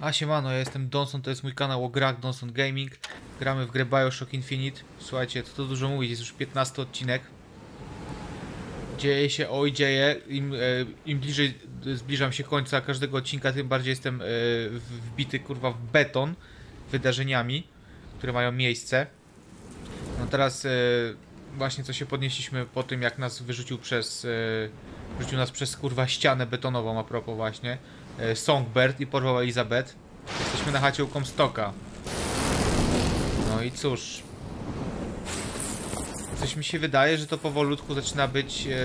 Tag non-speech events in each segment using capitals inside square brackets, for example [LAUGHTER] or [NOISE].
A siemano, ja jestem Donson, to jest mój kanał o grach Donson Gaming. Gramy w grę Bioshock Infinite. Słuchajcie, to, to dużo mówić, jest już 15 odcinek. Dzieje się, oj dzieje, im, e, im bliżej zbliżam się końca każdego odcinka, tym bardziej jestem e, wbity kurwa w beton wydarzeniami, które mają miejsce. No teraz e, właśnie co się podnieśliśmy po tym jak nas wyrzucił przez, e, wyrzucił nas przez kurwa ścianę betonową a propos właśnie. E, Songbird i porwał Elizabeth. Jesteśmy na chacie u Comstocka. No i cóż. Coś mi się wydaje, że to powolutku zaczyna być e,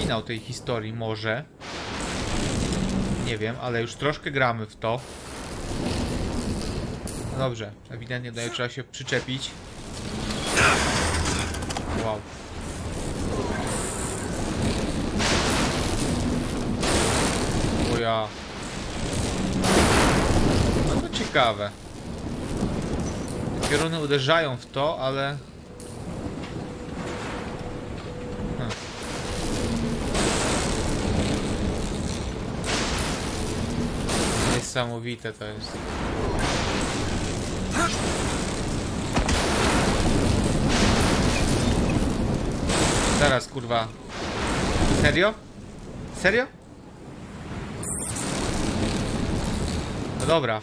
finał tej historii, może. Nie wiem, ale już troszkę gramy w to. No dobrze, ewidentnie do niej trzeba się przyczepić. Wow. Ja. No to ciekawe. Pioruny uderzają w to, ale... Hm. Niesamowite to jest. Zaraz, kurwa. Serio? Serio? Dobra.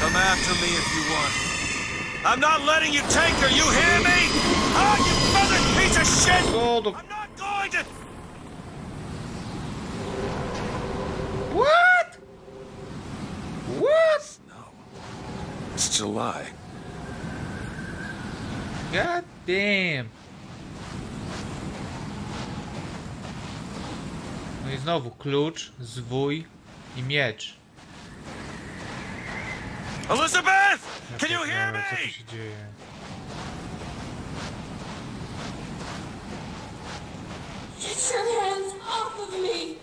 Come after me if you want. I'm not letting you take her, you hear me? Ah, you mother piece of shit! Co. I'm not going to... What? What? No. It's July. God damn. No i znowu klucz, zwój i miecz. Elizabeth! Can you hear pierdolę, Co tu me? się dzieje? Get your hands off of me!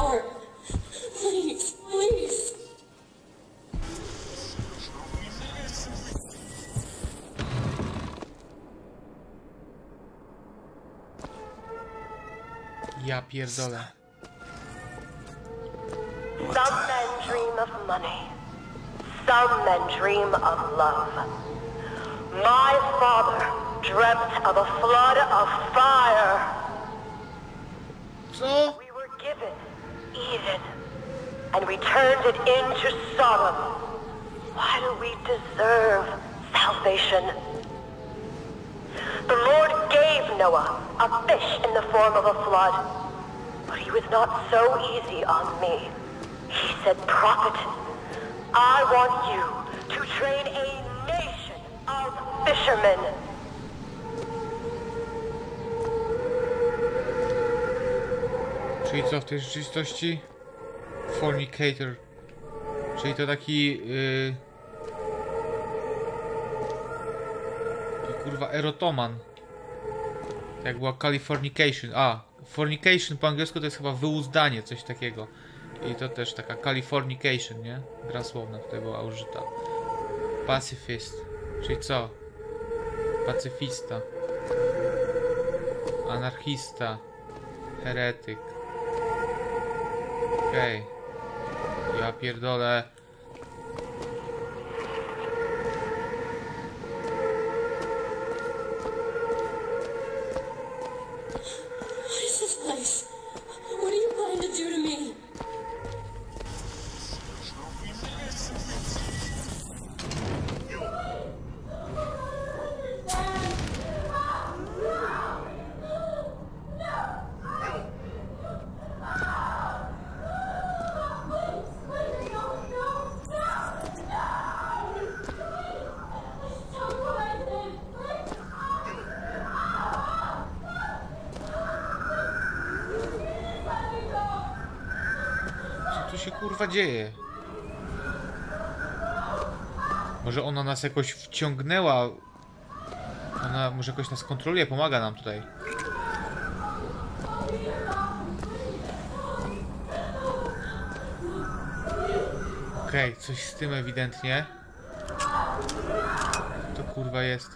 To my tower. Please, please. Ja pierdolę. Some men dream of money. Some men dream of love. My father dreamt of a flood of fire. Co? Eden, and we turned it into Sodom. Why do we deserve salvation? The Lord gave Noah a fish in the form of a flood, but he was not so easy on me. He said, Prophet, I want you to train a nation of fishermen. Czyli co w tej rzeczywistości? Fornicator. Czyli to taki... Yy... Kurwa erotoman. Jak była Californication. A, fornication po angielsku to jest chyba wyuzdanie, coś takiego. I to też taka Californication, nie? Gra słowna tutaj była użyta. Pacifist. Czyli co? Pacyfista. Anarchista. Heretyk. Okej. Ja pierdolę. What is this place? What are you planning to do to me? Co tu się kurwa dzieje? Może ona nas jakoś wciągnęła. Ona może jakoś nas kontroluje, pomaga nam tutaj. Okej, coś z tym ewidentnie. To kurwa jest.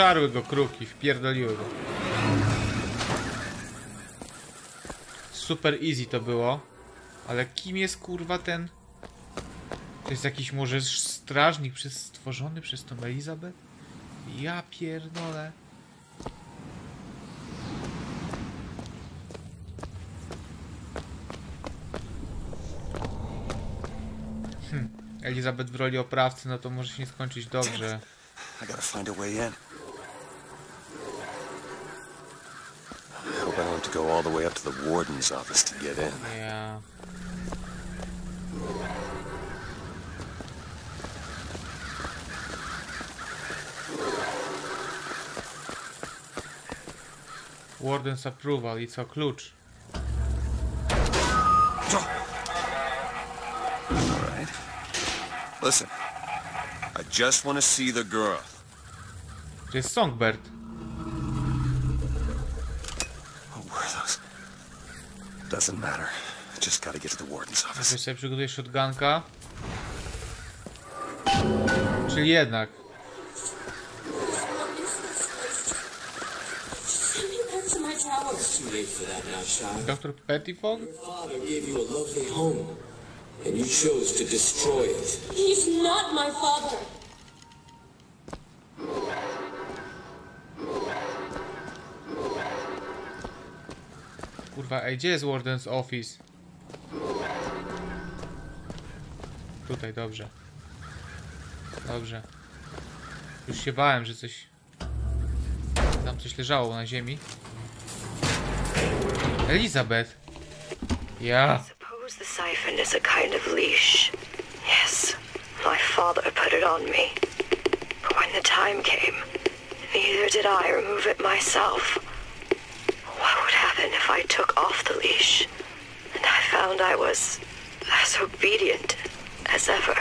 I zeżarły go kruki, wpierdoliły go. Super easy to było. Ale kim jest kurwa ten... To jest jakiś może strażnik przez, stworzony przez tą Elizabeth? Ja pierdolę. Hm. Elizabeth w roli oprawcy, no to może się nie skończyć dobrze. Have to go all the way up to the warden's office to get in. Ja. Warden's approval, it's a klucz? All right. Listen, I just want to see the girl. To jest Songbird. Doesn't matter. Just gotta get to the warden's office. Sobie przygotuję shotgunka. Czyli jednak. Dr. Pettifog? And you chose to destroy it. He's not my father. Kurwa, ej, gdzie jest Warden's Office? Tutaj, dobrze. Dobrze. Już się bałem, że coś... Tam coś leżało na ziemi. Elizabeth! Ja! The siphon is a kind of leash. Yes, my father put it on me. But when the time came, neither did I remove it myself. What would happen if I took off the leash? And I found I was as obedient as ever.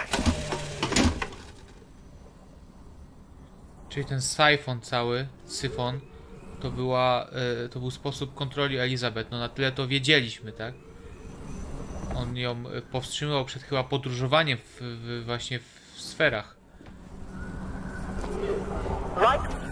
Czyli ten syfon cały, syfon, to była, e, to był sposób kontroli Elizabeth. No na tyle to wiedzieliśmy, tak? On ją e, powstrzymywał przed chyba podróżowaniem w, w, właśnie w sferach. Right?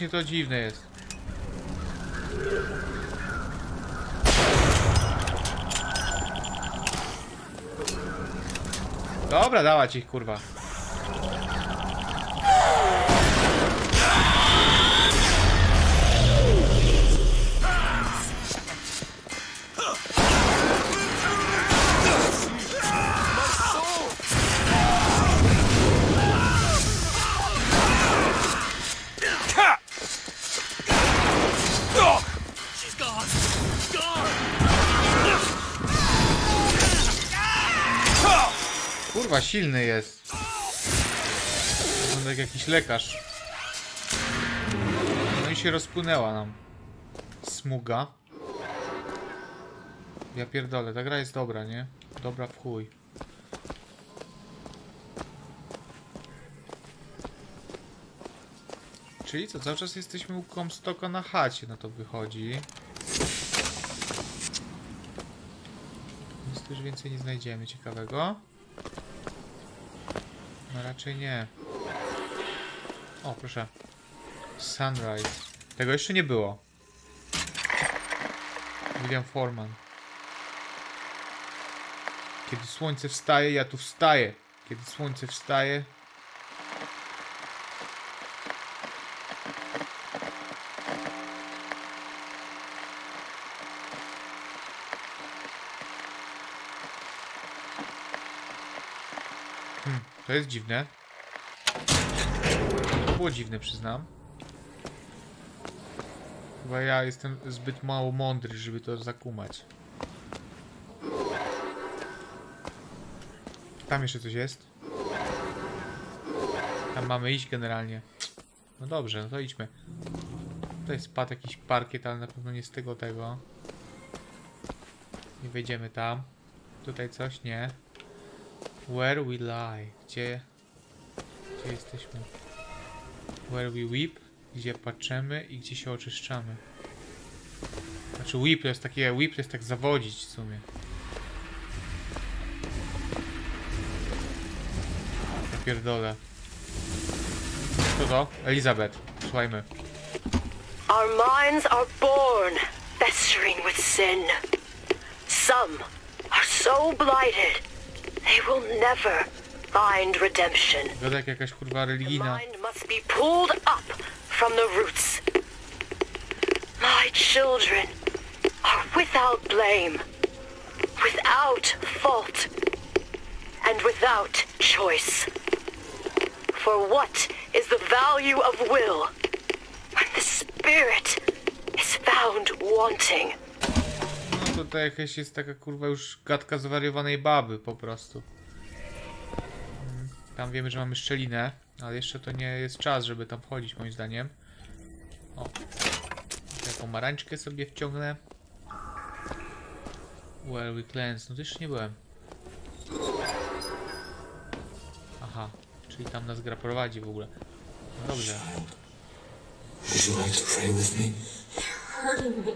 Strasznie to dziwne jest. Dobra, dawać ich kurwa. Silny jest. Wygląda jak jakiś lekarz. No i się rozpłynęła nam. Smuga. Ja pierdolę, ta gra jest dobra, nie? Dobra w chuj. Czyli co, cały czas jesteśmy u Comstocka na chacie, no to wychodzi. Nic już więcej nie znajdziemy ciekawego. Raczej nie. O, proszę. Sunrise. Tego jeszcze nie było. William Foreman. Kiedy słońce wstaje, ja tu wstaję. Kiedy słońce wstaje. Hmm, to jest dziwne. To było dziwne, przyznam. Chyba ja jestem zbyt mało mądry, żeby to zakumać. Tam jeszcze coś jest. Tam mamy iść generalnie. No dobrze, no to idźmy. Tutaj spadł jakiś parkiet, ale na pewno nie z tego tego. Nie wejdziemy tam. Tutaj coś? Nie. Where we lie. Gdzie... Gdzie jesteśmy? Where we weep. Gdzie patrzymy i gdzie się oczyszczamy. Znaczy weep to jest takie... Weep to jest tak zawodzić w sumie. Ja pierdolę. Co to? Elizabeth. Słuchajmy. Our minds are born festering with sin. Some are so blighted they will never find redemption. Jakaś kurwa The mind must be pulled up from the roots. My children are without blame, without fault, and without choice. For what is the value of will when the spirit is found wanting? To, to jakaś jest taka kurwa już gadka zwariowanej baby po prostu. Mm, Tam wiemy, że mamy szczelinę, ale jeszcze to nie jest czas, żeby tam wchodzić moim zdaniem. O. Tę pomarańczkę sobie wciągnę. Well we cleanse. No to jeszcze nie byłem. Aha, czyli tam nas gra prowadzi w ogóle. No dobrze. Would you like to pray with me?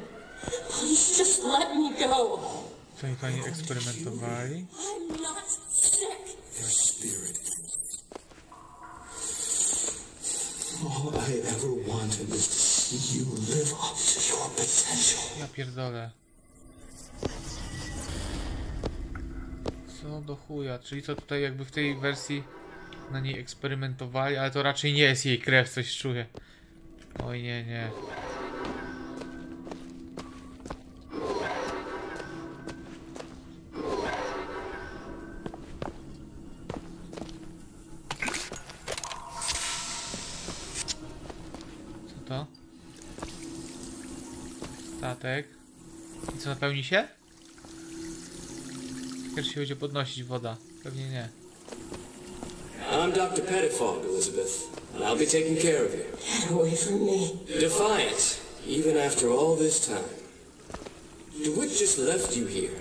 [LAUGHS] Please just let me go. Co oni tutaj eksperymentowali? I'm not sick. Your spirit. All I ever wanted was to see you live up to your potential. Ja pierdolę. Co do chuja, czyli co tutaj jakby w tej wersji na niej eksperymentowali, ale to raczej nie jest jej krew, coś czuję. Oj nie, nie. Napełni się? Pierwszy się będzie podnosić woda. Pewnie nie. I'm Dr. Pettifog, Elizabeth, and I'll be taking care of you. Get away from me. Defiant, even after all this time. DeWitt just left you here.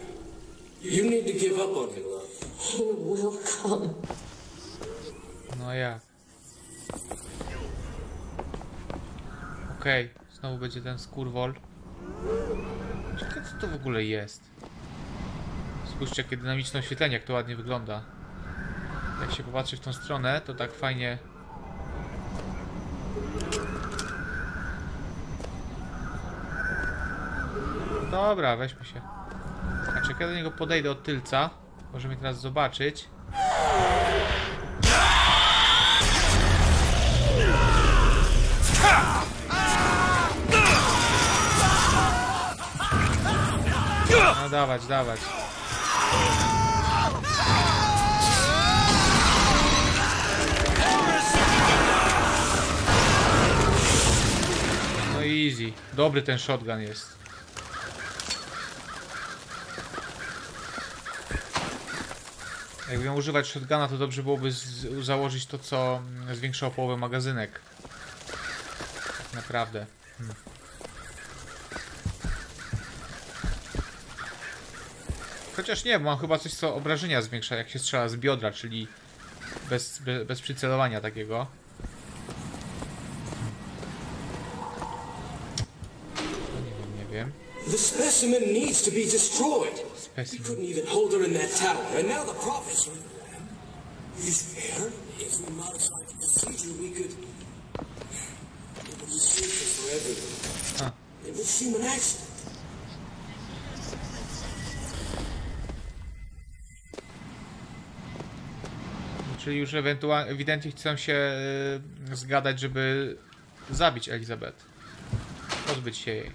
You need to give up on him, love. He will come. No a jak? Okej, znowu będzie ten skurwol. Ciekawe co to w ogóle jest. Spójrzcie jakie dynamiczne oświetlenie, jak to ładnie wygląda. Jak się popatrzy w tą stronę, to tak fajnie... Dobra, weźmy się. Znaczy, jak ja do niego podejdę od tylca, może mnie teraz zobaczyć. Dawać, dawać. No easy. Dobry ten shotgun jest. Jakby miał używać shotguna, to dobrze byłoby założyć to, co mm, zwiększa o połowę magazynek. Tak naprawdę. Hmm. Chociaż nie, mam chyba coś, co obrażenia zwiększa, jak się strzela z biodra, czyli bez, bez, bez przycelowania takiego. No nie wiem, nie wiem. The specimen needs to be destroyed. We Specimen. couldn't even hold her in that tower, and now the prophets. His hair? If we modified the procedure, we could... It would be safer for everyone. Huh. It would seem an accident. Czyli już ewentualnie, ewidentnie chcą się e, zgadać, żeby zabić Elizabeth. Pozbyć się jej.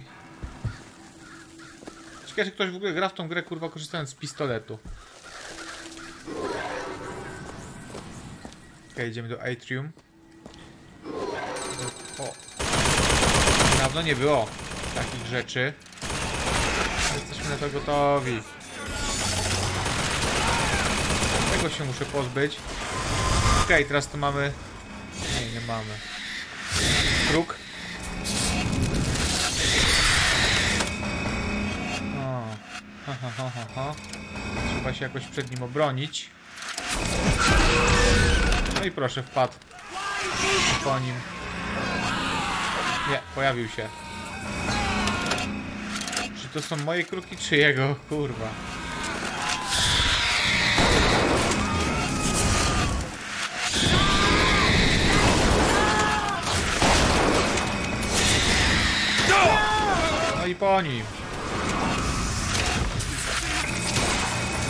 Ciekawe, czy ktoś w ogóle gra w tą grę, kurwa, korzystając z pistoletu. Okej, idziemy do Atrium. O. Dawno nie było takich rzeczy. Jesteśmy na to gotowi. Tego się muszę pozbyć. Okej, teraz to mamy... Nie, nie mamy. Kruk. O. Ha, ha, ha. Trzeba się jakoś przed nim obronić. No i proszę, wpadł. Po nim. Nie, pojawił się. Czy to są moje kruki, czy jego? Kurwa. I po nim.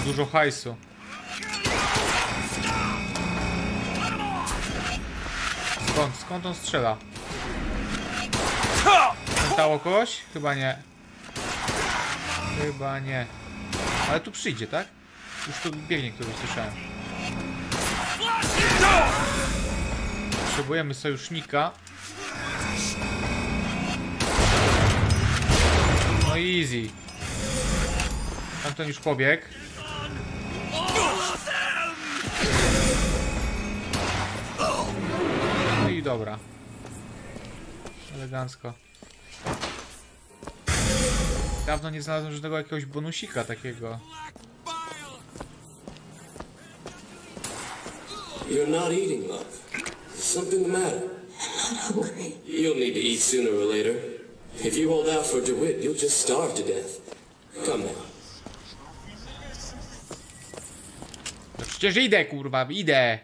Dużo hajsu. Skąd? Skąd on strzela? Pętało kogoś? Chyba nie. Chyba nie. Ale tu przyjdzie, tak? Już tu biegnie ktoś, słyszałem. Potrzebujemy sojusznika. Easy. Tamten już pobiegł. No i dobra. Elegancko. Dawno nie znalazłem żadnego jakiegoś bonusika takiego. You're not eating, love. Is something the matter? Hungry. You'll need to eat sooner or later. If you hold out for DeWitt, you'll just starve to death. Come now. No przecież idę, kurwa, idę!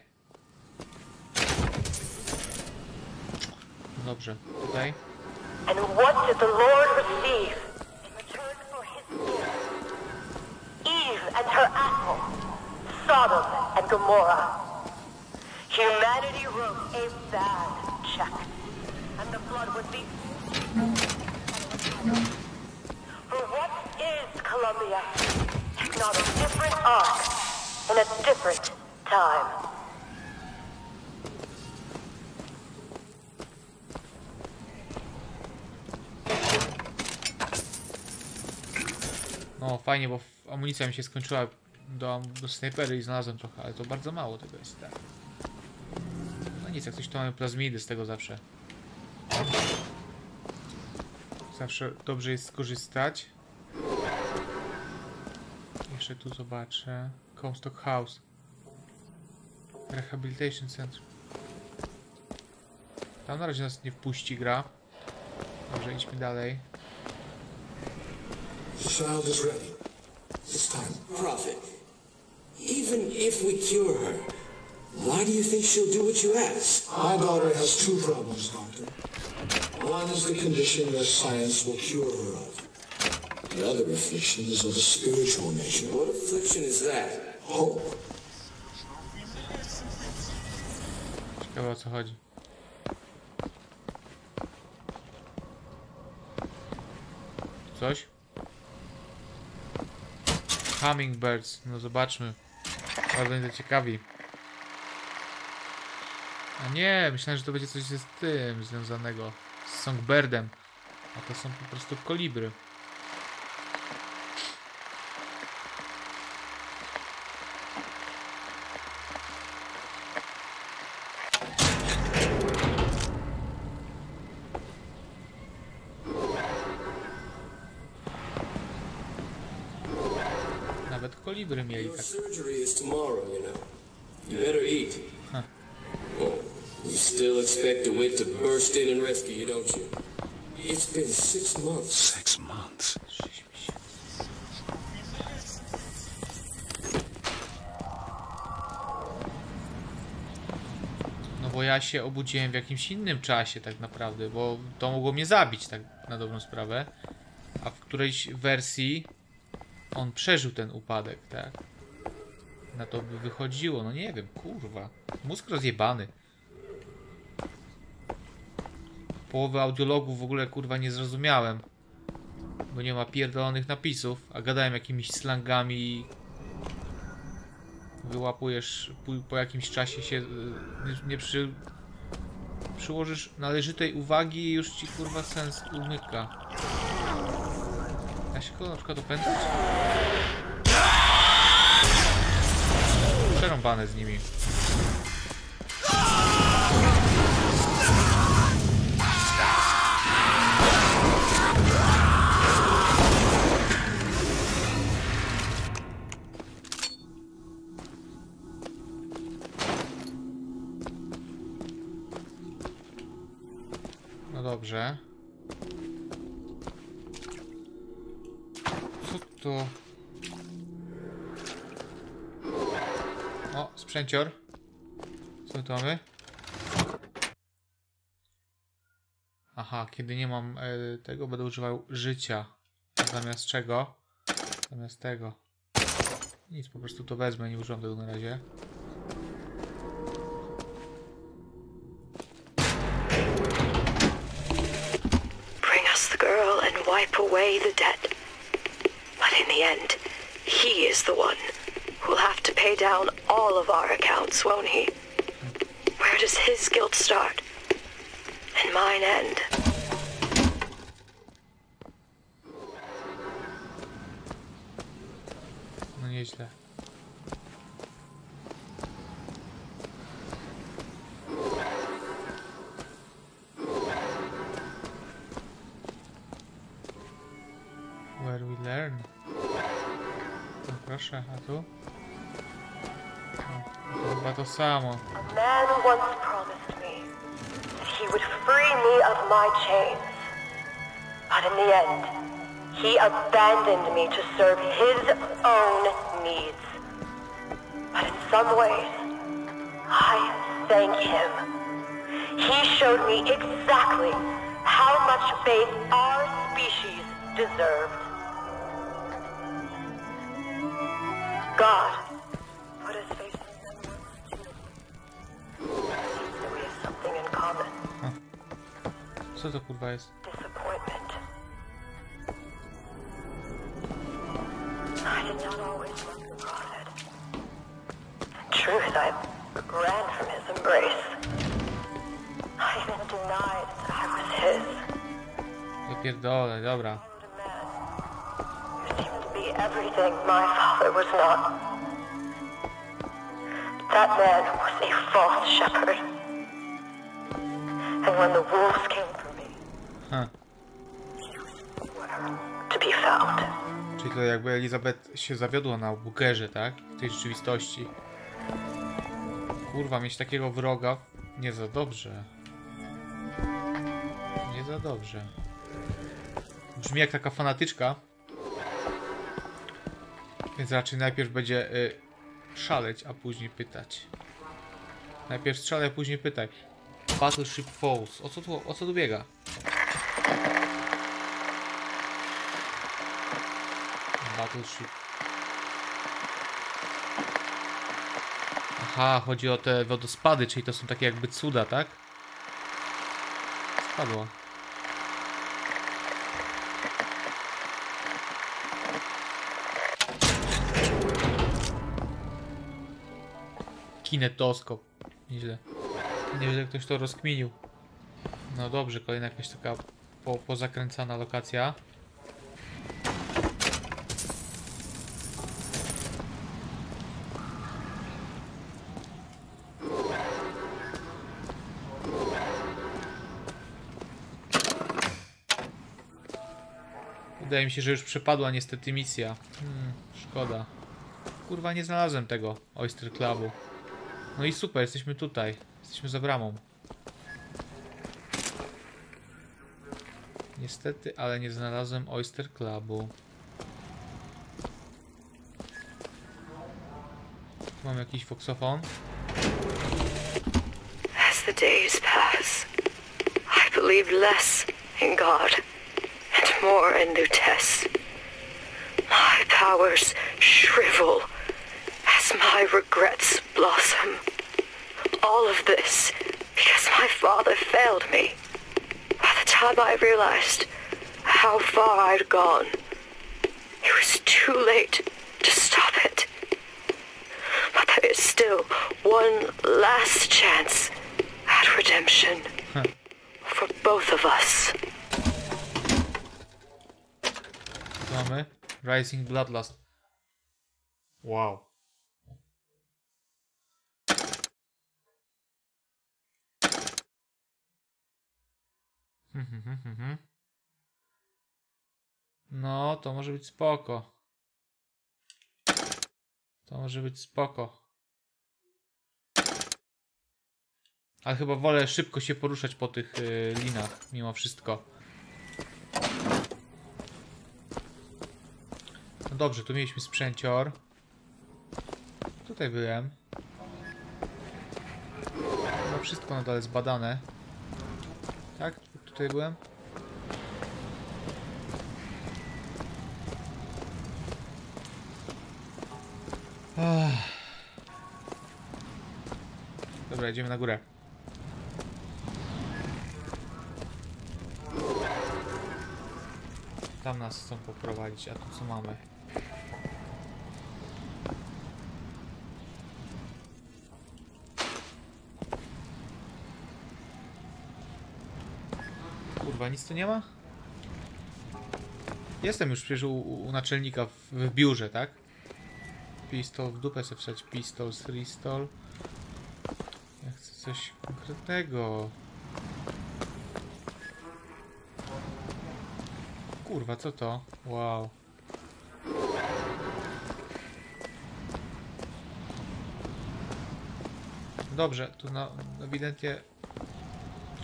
Dobrze, tutaj. And what did the Lord receive in return for his gift? Eve and her apple, Sodom and Gomorrah. Humanity wrote a bad check, and the flood would be. For what is Columbia? Not a different arc in a different time? No fajnie, bo amunicja mi się skończyła do, do snajpery i znalazłem trochę, ale to bardzo mało tego jest. Tak. No nic, jak coś to mamy plazmidy z tego zawsze. Zawsze dobrze jest skorzystać. Jeszcze tu zobaczę. Comstock House. Rehabilitation Center. Tam na razie nas nie wpuści gra. Dobrze, idźmy dalej. The child is ready. This time. Prophet, even if we cure her, why do you think she'll do what you ask? My daughter has two problems, Doctor. One is the condition that science will cure her of. The other affliction is of a spiritual nature. What affliction is that? Hope. Ciekawe o co chodzi. Coś? Hummingbirds, no zobaczmy. Bardzo mnie to ciekawi. A nie, myślałem, że to będzie coś z tym związanego. Z Songbirdem. A to są po prostu kolibry. Nawet kolibry mieli tak. You still expect DeWitt to burst in and rescue you, don't you? It's been six months. Six months. Miesięcy. bo ja się obudziłem w jakimś innym czasie tak naprawdę, bo to mogło mnie zabić tak na dobrą sprawę. A w którejś wersji on przeżył ten upadek, tak? Na to by wychodziło, no nie wiem, kurwa. Mózg rozjebany. Połowy audiologów w ogóle kurwa nie zrozumiałem. Bo nie ma pierdolonych napisów, a gadałem jakimiś slangami wyłapujesz po, po jakimś czasie się y, nie, nie przy, przyłożysz należytej uwagi i już ci kurwa sens umyka. Da się go na przykład opętać? Przerąbane z nimi. To? O, sprzęcior. Co tu mamy? Aha, kiedy nie mam e, tego, będę używał życia. Zamiast czego? Zamiast tego. Nic, po prostu to wezmę, nie używam tego na razie. Bring us the girl and wipe away the debt. The end, he is the one who'll have to pay down all of our accounts, won't he? Where does his guilt start? And mine end? No nieźle. Man once promised me that he would free me of my chains. But in the end, he abandoned me to serve his own needs. But in some ways, I thank him. He showed me exactly how much faith our species deserved. God put his faith in them once too. Seems that we have something in common. Co to kurwa jest? Disappointment. I did not always love prophet. In truth, I ran from his embrace. I even denied that I was his. Ja pierdolę, dobra. Everything my father was not. That man was a false shepherd. And when the wolves came for me, where to be found. Czyli to jakby Elizabeth się zawiodła na Bookerze, tak? W tej rzeczywistości. Kurwa, mieć takiego wroga nie za dobrze. Nie za dobrze. Brzmi jak taka fanatyczka. Więc raczej najpierw będzie y, szaleć, a później pytać. Najpierw strzelaj, a później pytaj. Battleship Falls. O co tu, o co tu biega? Battleship. Aha, chodzi o te wodospady, czyli to są takie jakby cuda, tak? Spadło. Kinetoskop. Nieźle. Nieźle ktoś to rozkminił. No dobrze, kolejna jakaś taka po, pozakręcana lokacja. Wydaje mi się, że już przepadła niestety misja. Hmm, szkoda. Kurwa, nie znalazłem tego Oyster Clubu. No i super, jesteśmy tutaj. Jesteśmy za bramą. Niestety, ale nie znalazłem Oyster Clubu. Tu mam jakiś foksofon. As the days pass, I believe less in God and more in Lutece. My powers shrivel as my regrets blossom. All of this because my father failed me. By the time I realized how far I'd gone, it was too late to stop it. But there is still one last chance at redemption for both of us. Co mamy? Rising Bloodlust. Wow. No, to może być spoko. To może być spoko. Ale chyba wolę szybko się poruszać po tych y, linach, mimo wszystko. No dobrze, tu mieliśmy sprzęcior. Tutaj byłem. Chyba wszystko nadal jest badane. Tak? Tutaj byłem? Dobra, idziemy na górę. Tam nas chcą poprowadzić, a tu co mamy? Kurwa, nic tu nie ma? Jestem już przecież u, u naczelnika w, w biurze, tak? Pistol, w dupę sobie wstać, pistol, restol. Ja chcę coś konkretnego. Kurwa, co to? Wow. Dobrze, tu na, ewidentnie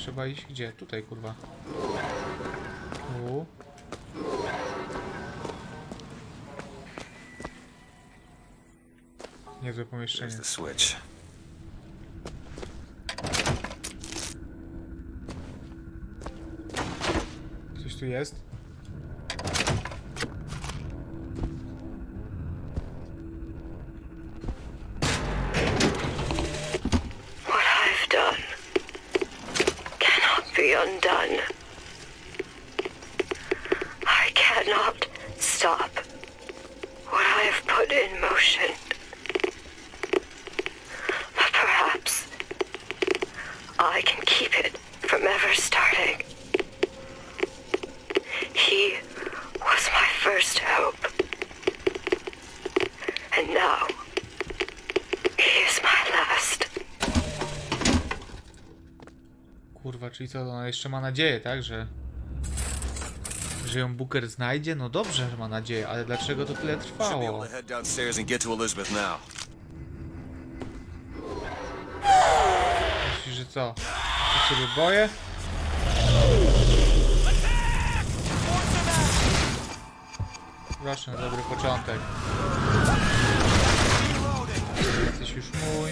trzeba iść gdzie? Tutaj, kurwa. Tu. Niezłe pomieszczenie. The switch. Coś tu jest? What I've done cannot be undone. I cannot stop what I have put in motion. But perhaps I can keep it from ever starting. He was my first hope. And now, he is my last. Kurwa, czyli co, ona jeszcze ma nadzieję, tak, że... Że ją Booker znajdzie? No dobrze, że ma nadzieję, ale dlaczego to tyle trwało? Myślisz, że co? Ja się boję? Proszę, dobry początek. Jesteś już mój.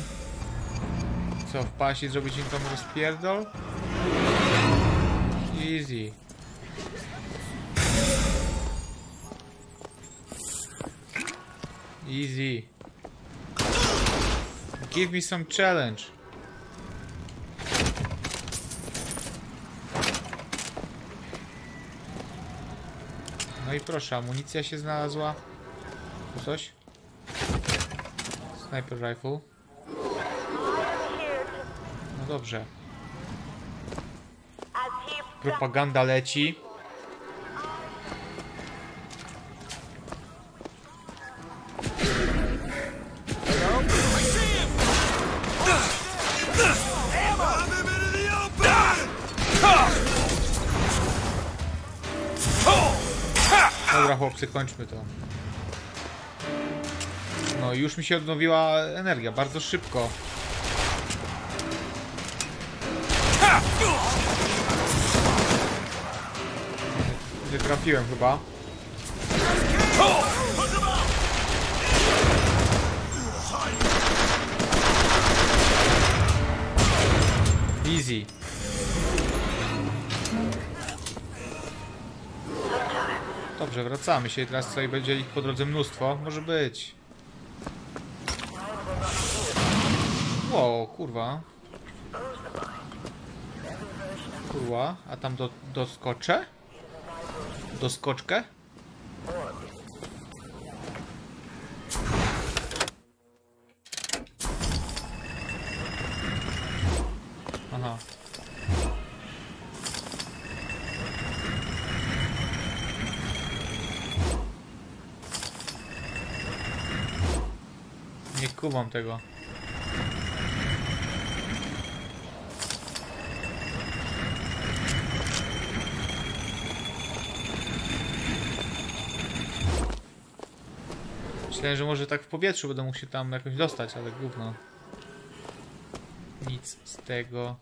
Co, wpaść i zrobić im tam rozpierdol? Easy. Easy. Give me some challenge. No i proszę, amunicja się znalazła. Tu coś? Sniper rifle. No dobrze. Propaganda leci. Dobra chłopcy, kończmy to. No już mi się odnowiła energia, bardzo szybko. Trafiłem chyba. Easy. Dobrze, wracamy się. Teraz tutaj będzie ich po drodze mnóstwo. Może być. Wow, kurwa. Kurwa, a tam do, doskoczę? Doskoczkę? Aha. Nie kumam tego. Myślałem, że może tak w powietrzu będę mógł się tam jakoś dostać, ale gówno. Nic z tego.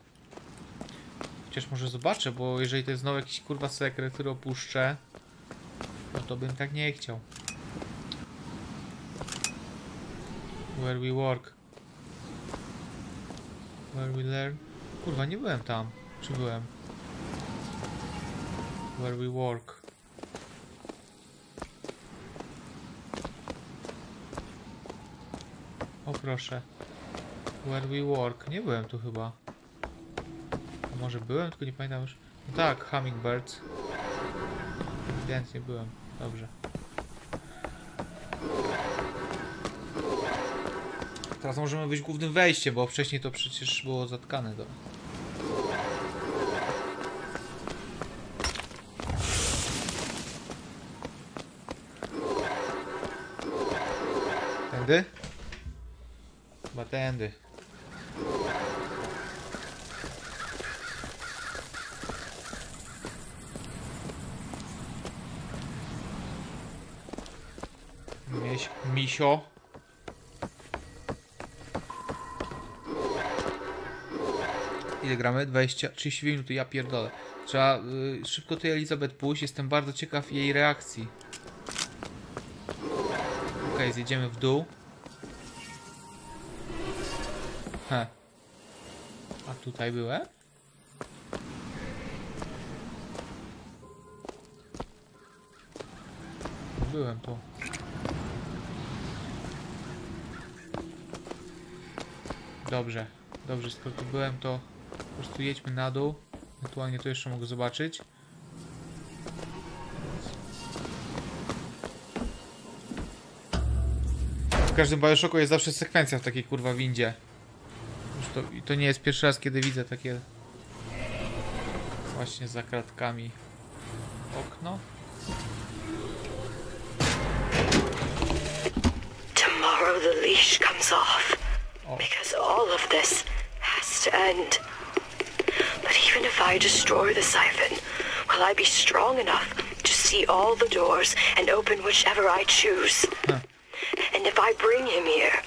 Chociaż może zobaczę, bo jeżeli to jest znowu jakiś kurwa sekret, który opuszczę, no to bym tak nie chciał. Where we work. Where we learn. Kurwa, nie byłem tam. Czy byłem? Where we work. O proszę. Where we work. Nie byłem tu chyba. Może byłem, tylko nie pamiętam już. No tak, Hummingbirds. Ewidentnie byłem. Dobrze. Teraz możemy być głównym wejściem, bo wcześniej to przecież było zatkane do. Tędy? Tędy. Mieś, misio. Ile gramy? 20, 30 minut, ja pierdolę. Trzeba y, szybko tej Elizabeth pójść, jestem bardzo ciekaw jej reakcji. Okej, zjedziemy w dół. He. A tutaj byłem? Byłem tu. Dobrze, dobrze, skoro tu byłem, to po prostu jedźmy na dół. Ewentualnie to jeszcze mogę zobaczyć. W każdym Bioshocku jest zawsze sekwencja w takiej kurwa windzie. To, I to nie jest pierwszy raz, kiedy widzę takie właśnie za kratkami okno. Tomorrow the leash comes off. Because all of this has to end. But even if I destroy the siphon, will I be strong enough to see all the doors and open whichever I choose? Huh. And if I bring him here,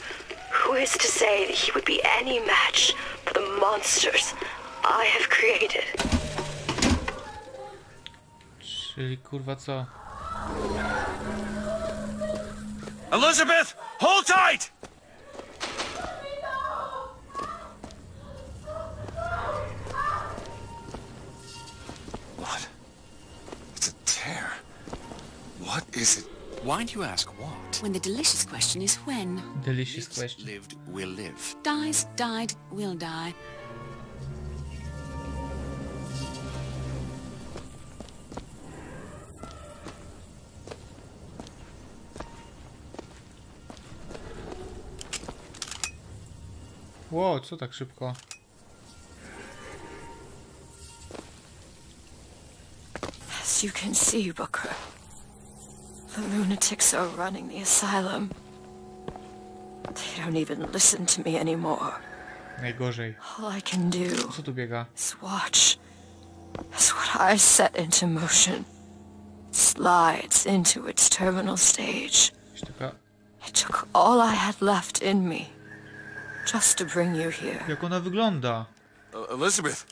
who is to say that he would be any match for the monsters I have created? Czyli kurwa co? Elizabeth, hold tight! What? It's a tear. What is it? Why do you ask what? When the delicious question is when. Delicious Lived, question. lived, will live. Dies, died, will die. Ło, co tak szybko? As you can see, Booker, the lunatics are running the asylum. They don't even listen to me anymore. Najgorzej. All I can do Co tu biega? is watch as what I set into motion slides into its terminal stage. Jakaś taka... It took all I had left in me just to bring you here. Jak ona wygląda? Elizabeth,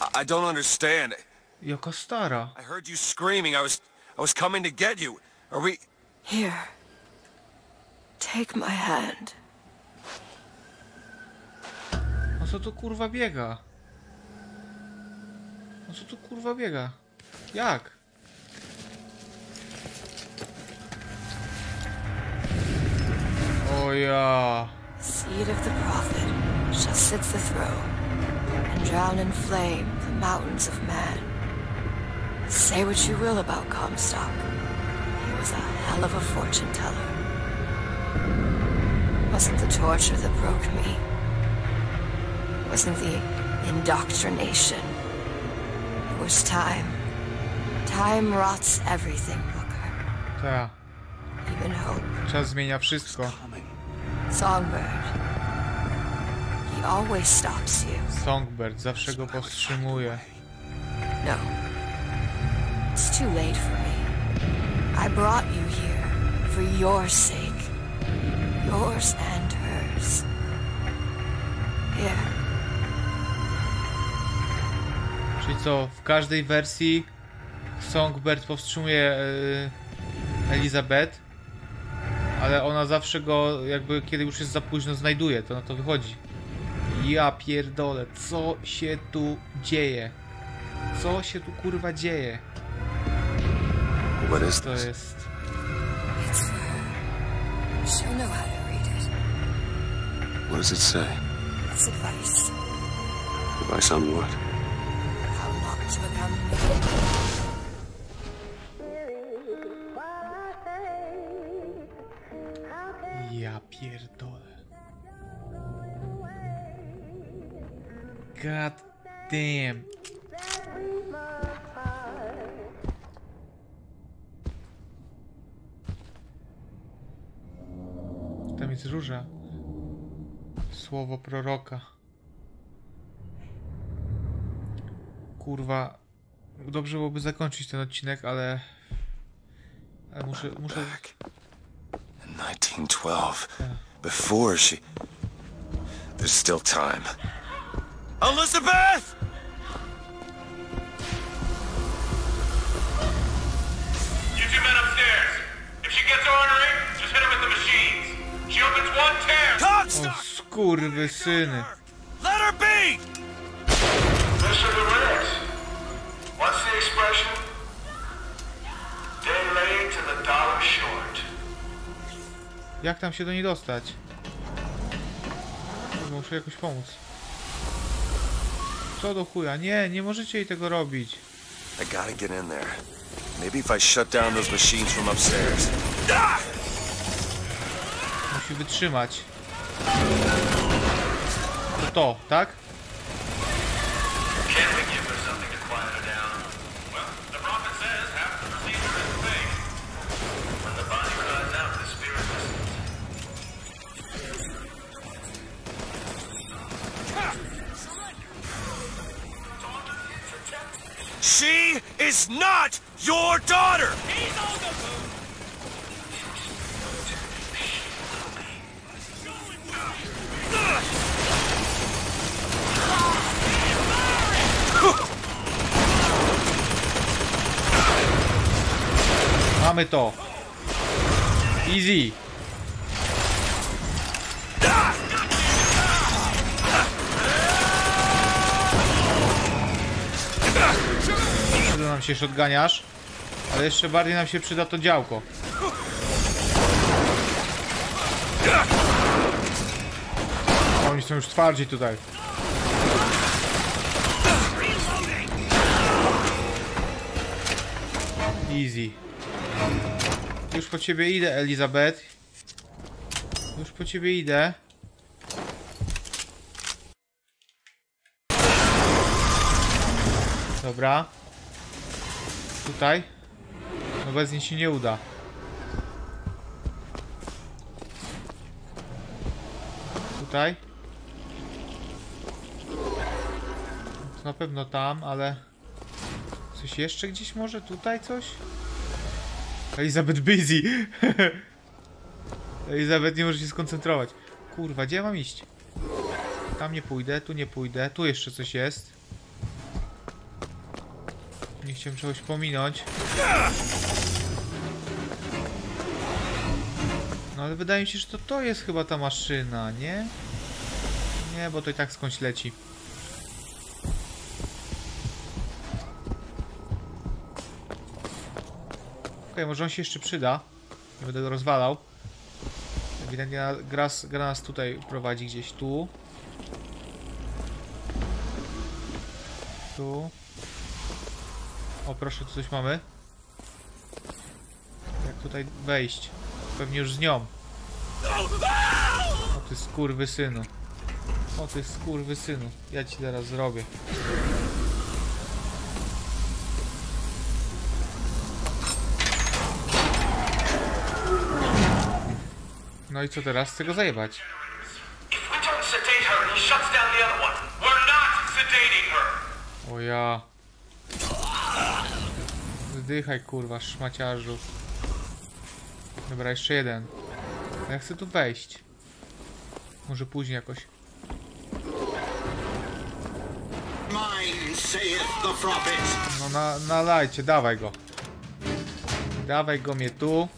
I-, I don't understand. Jaka stara. I heard you screaming. I was, I was coming to get you. Are we? Here. Take my hand. A co tu kurwa biega? No co tu kurwa biega? Jak? O ja. Seed of the prophet shall sit the throne and drown in flame the mountains of man. Say what you will about Comstock. He was a hell of a fortune teller. Wasn't the torture that broke me. Wasn't the indoctrination. It was time. Time rots everything, Booker. Ta. Even hope. Czas zmienia wszystko. Songbird. He always stops you. Songbird zawsze go powstrzymuje. No. It's too late for me. I brought you here for your sake. Yours and hers. Here. Czyli co, w każdej wersji Songbird powstrzymuje e, Elizabeth, ale ona zawsze go, jakby kiedy już jest za późno, znajduje, to na to wychodzi. Ja pierdolę, co się tu dzieje? Co się tu kurwa dzieje? What is To this? jest... It's for her. She'll know how to read it. What does it say? It's advice. Advice on what? How not to become. Ja pierdolę. God damn. Jest róża. Słowo proroka. Kurwa. Dobrze byłoby zakończyć ten odcinek, ale... Ale muszę, muszę... Back. In 1912. Before she. There's still time. Elizabeth! You two men upstairs. If she gets ornery, just hit her with the machines. O Comstock! skurwysyny. Let her be! Mr. Durant, what's the expression? Day late and the dollar short. Jak tam się do niej dostać? Muszę jakoś pomóc. Co do chuja? Nie, nie możecie jej tego robić. I gotta get in there. Maybe if I shut down those machines from upstairs. Musi wytrzymać. To to, tak? Can't we give her something Mamy to. Easy. Przyda nam się shotganiarz, ale jeszcze bardziej nam się przyda to działko. Oni są już twardzi tutaj. Easy. Już po ciebie idę, Elizabeth. Już po ciebie idę. Dobra. Tutaj. No bez niej się nie uda. Tutaj. To na pewno tam, ale... Coś jeszcze gdzieś może? Tutaj coś? Elizabeth busy. [LAUGHS] Elizabeth nie może się skoncentrować. Kurwa, gdzie ja mam iść? Tam nie pójdę, tu nie pójdę, tu jeszcze coś jest. Nie chciałem czegoś pominąć. No ale wydaje mi się, że to to jest chyba ta maszyna, nie? Nie, bo to i tak skądś leci. Okej, może on się jeszcze przyda. Nie będę rozwalał. Ewidentnie gra, gra nas tutaj prowadzi gdzieś tu. Tu. O, proszę, tu coś mamy. Jak tutaj wejść? Pewnie już z nią. O ty skurwy synu. O ty skurwy synu. Ja ci zaraz zrobię. No i co teraz? Chcę go zajebać. O ja. Zdychaj kurwa, szmaciarzu. Dobra, jeszcze jeden. Ja chcę tu wejść. Może później jakoś. No na, nalajcie, dawaj go. Dawaj go mnie tu.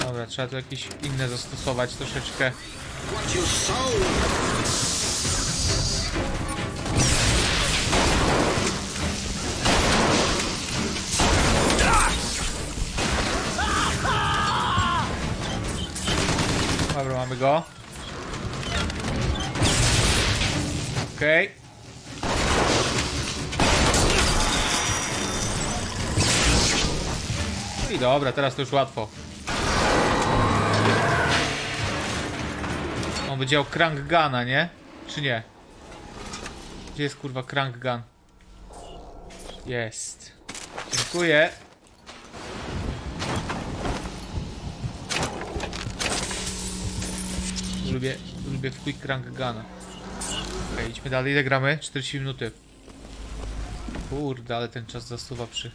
Dobra, trzeba tu jakieś inne zastosować troszeczkę. Dobra, mamy go. Okej. No I dobra, teraz to już łatwo. On będzie miał crank guna, nie? Czy nie? Gdzie jest kurwa crank gun? Jest. Dziękuję. Lubię, lubię w quick crank guna. Okej, idźmy dalej. Ile gramy? 40 minuty. Kurde, ale ten czas zasuwa przy...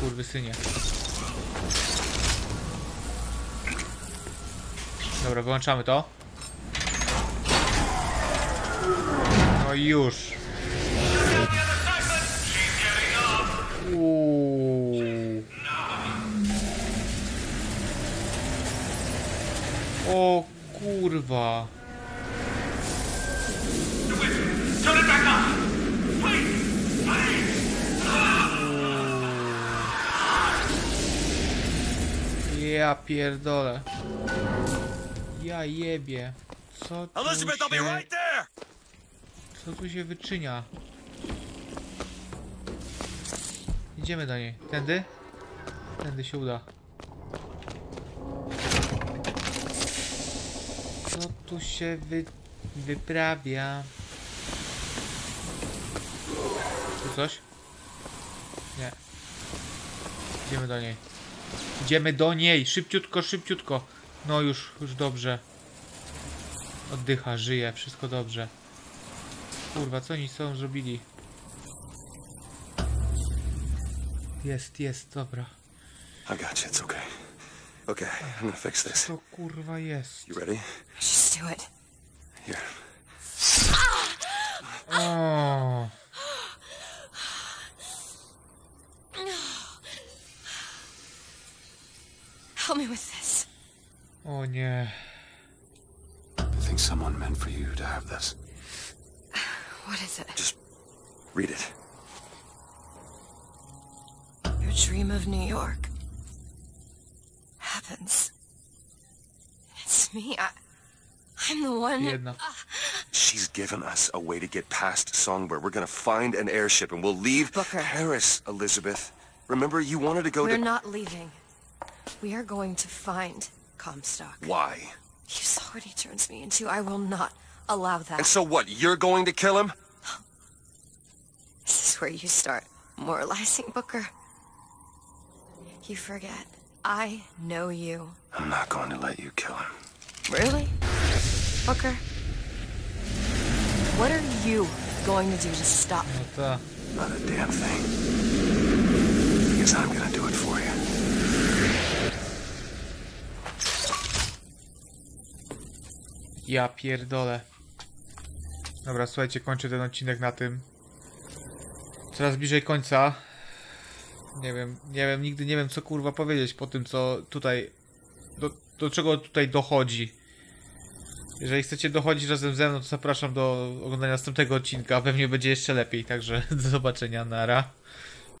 Kurwy synie. Dobra, wyłączamy to. No i już. O kurwa. Ja pierdolę. Ja jebie. Co tu się... Co tu się wyczynia? Idziemy do niej. Tędy? Tędy się uda. Co tu się wy... wyprawia? Tu coś? Nie. Idziemy do niej. Idziemy do niej! Szybciutko, szybciutko! No już, już dobrze. Oddycha, żyje, wszystko dobrze. Kurwa, co oni są zrobili? Jest, jest, dobra. I got you. It's okay. Okay, I'm gonna fix this. Co kurwa jest? You ready? Just do it. Here. O, me with this. o nie. I think someone meant for you to have this. What is it? Just read it. Your dream of New York happens. It's me. I, I'm the one. Jedna. Uh, She's given us a way to get past Songbird. We're gonna find an airship and we'll leave Booker. Paris, Elizabeth. Remember, you wanted to go We're to... not leaving. We are going to find Comstock. Why? You saw what he turns me into. I will not allow that. And so what, you're going to kill him? This is where you start moralizing, Booker. You forget. I know you. I'm not going to let you kill him. Really? Booker? What are you going to do to stop me? No ta. Not a damn thing. Because I'm gonna do it for you. Ja pierdolę. Dobra, słuchajcie, kończę ten odcinek na tym. Coraz bliżej końca. Nie wiem, nie wiem, nigdy nie wiem co kurwa powiedzieć po tym co tutaj, do, do czego tutaj dochodzi. Jeżeli chcecie dochodzić razem ze mną, to zapraszam do oglądania następnego odcinka, pewnie będzie jeszcze lepiej, także [LAUGHS] do zobaczenia, nara.